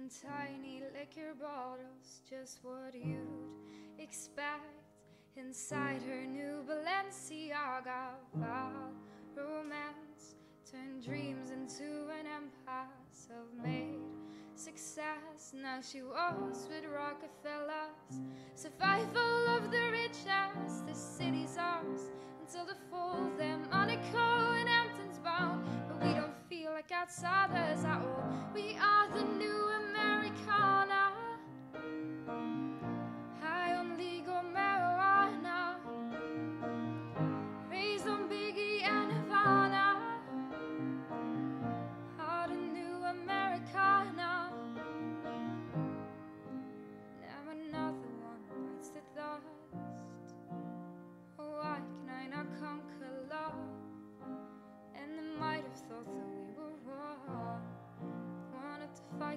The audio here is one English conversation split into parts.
in tiny liquor bottles, just what you'd expect. Inside her new Balenciaga, wild romance turned dreams into an empire, self-made success. Now she walks with Rockefellers, survival of outsiders at. We are the new Americana.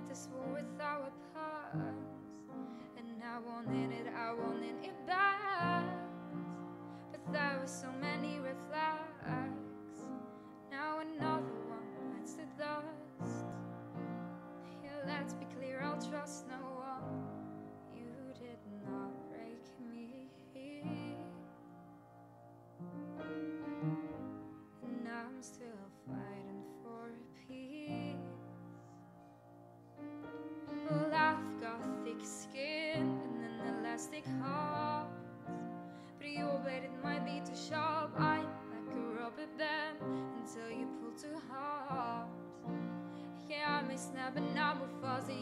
This war with our past. And I wanted it, I wanted it back. Elastic heart. But your blade, it might be too sharp. I like a rubber band until you pull too hard. Yeah, I may snap and I will fuzzy.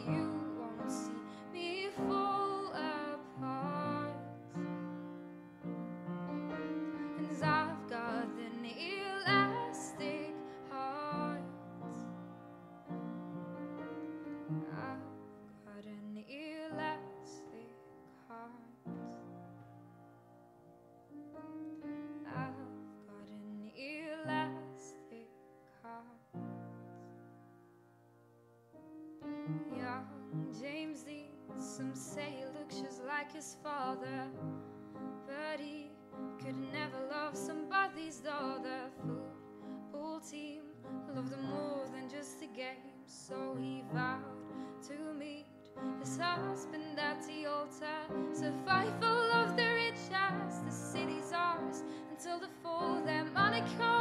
Some say he looks just like his father, but he could never love somebody's daughter. Football team loved him more than just a game, so he vowed to meet his husband at the altar. Survival of the richest, the city's ours until the fall. They're Monaco and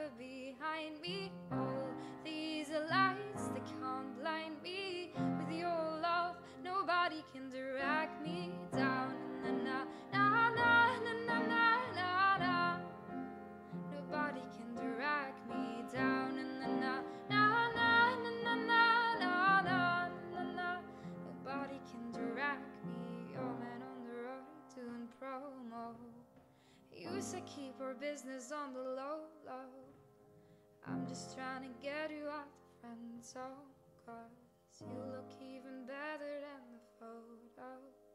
ever behind me. All these lights they can't blind me. With your love, nobody can drag To keep our business on the low low. I'm just trying to get you out the front door, cause you look even better than the photos.